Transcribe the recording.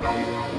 Bye.